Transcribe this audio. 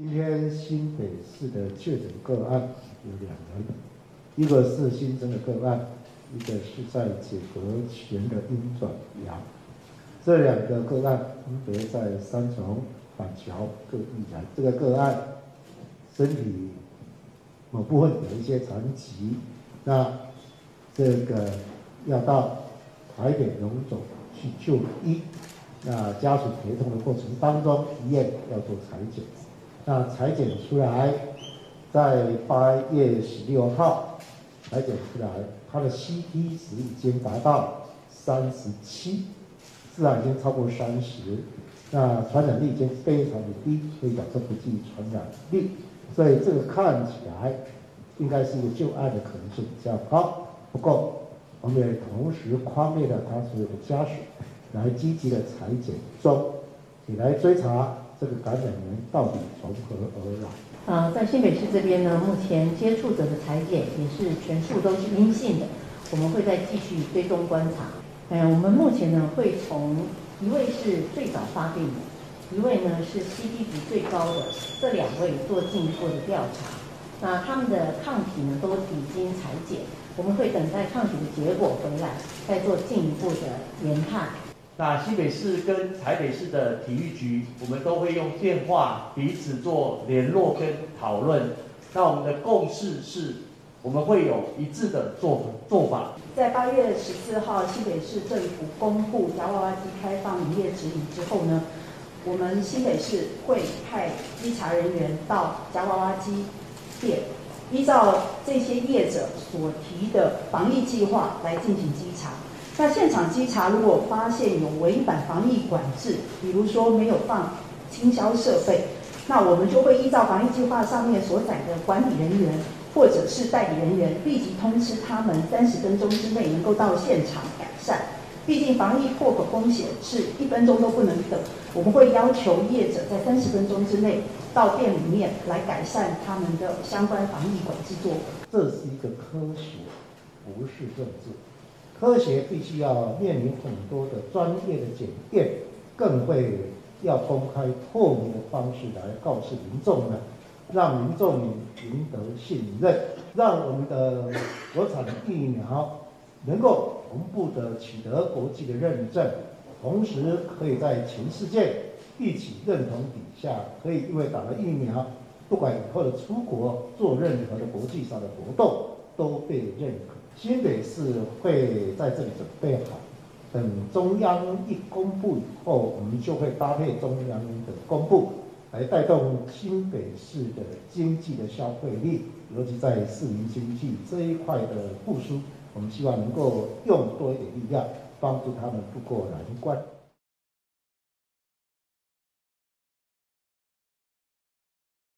今天新北市的确诊个案有两人，一个是新增的个案，一个是在解隔前的阴转阳。这两个个案分别在三重、板桥各一人。这个个案身体某部分有一些残疾，那这个要到台北荣总去就医。那家属陪同的过程当中，医院要做裁剪。那裁剪出来，在八月十六号裁剪出来，他的 CT 值已经达到三十七，自然已经超过三十，那传染力已经非常的低，所以表示不具传染力，所以这个看起来应该是一个旧案的可能性比较高。不过，我们也同时宽慰了他所有的家属，来积极的裁剪中，也来追查。这个感染源到底从何而来？呃，在新北市这边呢，目前接触者的裁剪也是全数都是阴性的，我们会再继续追踪观察。嗯，我们目前呢会从一位是最早发病的，一位呢是 CT 值最高的，这两位做进一步的调查。那他们的抗体呢都已经裁剪，我们会等待抗体的结果回来，再做进一步的研判。那新北市跟台北市的体育局，我们都会用电话彼此做联络跟讨论。那我们的共识是，我们会有一致的做做法。在八月十四号，新北市政府公布夹娃娃机开放营业指引之后呢，我们新北市会派稽查人员到夹娃娃机店，依照这些业者所提的防疫计划来进行稽查。在现场稽查，如果发现有违反防疫管制，比如说没有放清消设备，那我们就会依照防疫计划上面所载的管理人员或者是代理人员，立即通知他们三十分钟之内能够到现场改善。毕竟防疫破口风险是一分钟都不能等，我们会要求业者在三十分钟之内到店里面来改善他们的相关防疫管制作。这是一个科学，不是政治。科学必须要面临很多的专业的检验，更会要公开透明的方式来告诉民众呢，让民众赢得信任，让我们的国产疫苗能够同步的取得国际的认证，同时可以在全世界一起认同底下，可以因为打了疫苗，不管以后的出国做任何的国际上的活动都被认可。新北市会在这里准备好，等中央一公布以后，我们就会搭配中央的公布，来带动新北市的经济的消费力，尤其在市民经济这一块的复苏，我们希望能够用多一点力量，帮助他们度过难关。